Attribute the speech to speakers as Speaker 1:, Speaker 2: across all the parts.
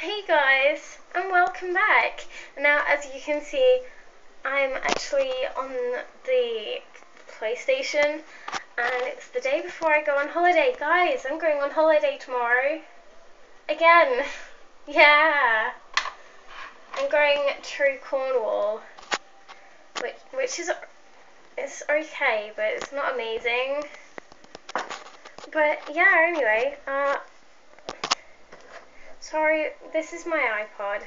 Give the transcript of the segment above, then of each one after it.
Speaker 1: Hey guys, and welcome back. Now, as you can see, I'm actually on the PlayStation, and it's the day before I go on holiday. Guys, I'm going on holiday tomorrow. Again. Yeah. I'm going to Cornwall, which, which is it's okay, but it's not amazing. But yeah, anyway, uh, sorry, this is my iPod,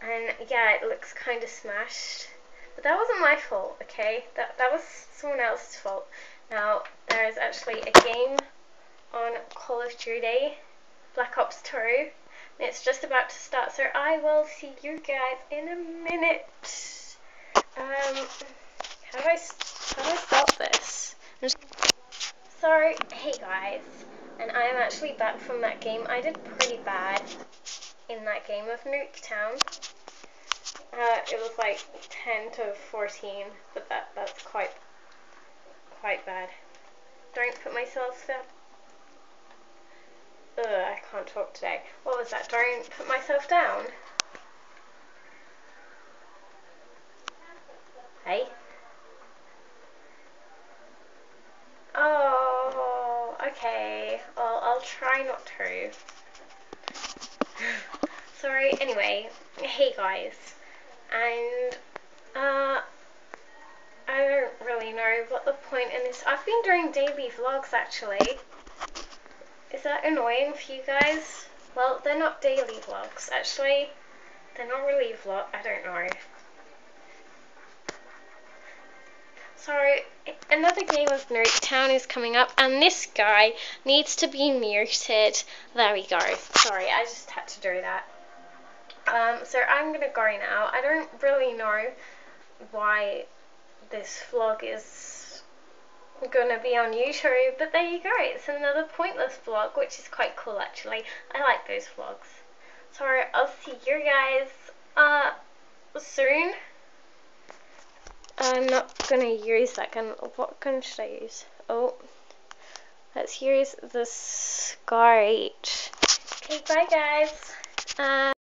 Speaker 1: and yeah, it looks kind of smashed, but that wasn't my fault, okay? That that was someone else's fault. Now there is actually a game on Call of Duty, Black Ops 2. And it's just about to start, so I will see you guys in a minute. Um, how do I, how do I start this? Sorry, hey guys, and I am actually back from that game. I did pretty bad in that game of Nuketown. Uh, it was like 10 to 14, but that that's quite quite bad. Don't put myself there. Ugh, I can't talk today. What was that? Don't put myself down. Hey? Oh, okay. Well, I'll try not to. Sorry, anyway. Hey guys. And, uh, I don't really know what the point in this... I've been doing daily vlogs, actually. Is that annoying for you guys? Well, they're not daily vlogs, actually. They're not really vlog. I don't know. Sorry, another game of Nuketown is coming up, and this guy needs to be muted. There we go. Sorry, I just had to do that. Um, so I'm gonna go now. I don't really know why this vlog is gonna be on YouTube, but there you go, it's another pointless vlog, which is quite cool actually. I like those vlogs. So I'll see you guys uh, soon. I'm not gonna use that gun. What gun should I use? Oh, let's use the Scar Okay, bye guys. Uh,